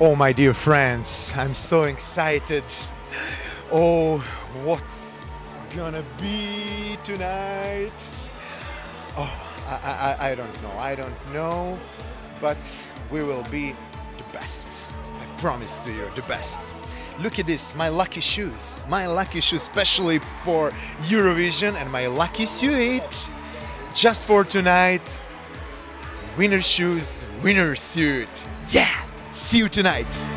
Oh, my dear friends, I'm so excited. Oh, what's gonna be tonight? Oh, I, I, I don't know. I don't know, but we will be the best. I promise to you, the best. Look at this, my lucky shoes. My lucky shoes, especially for Eurovision, and my lucky suit just for tonight. Winner shoes, winner suit. Yeah! See you tonight.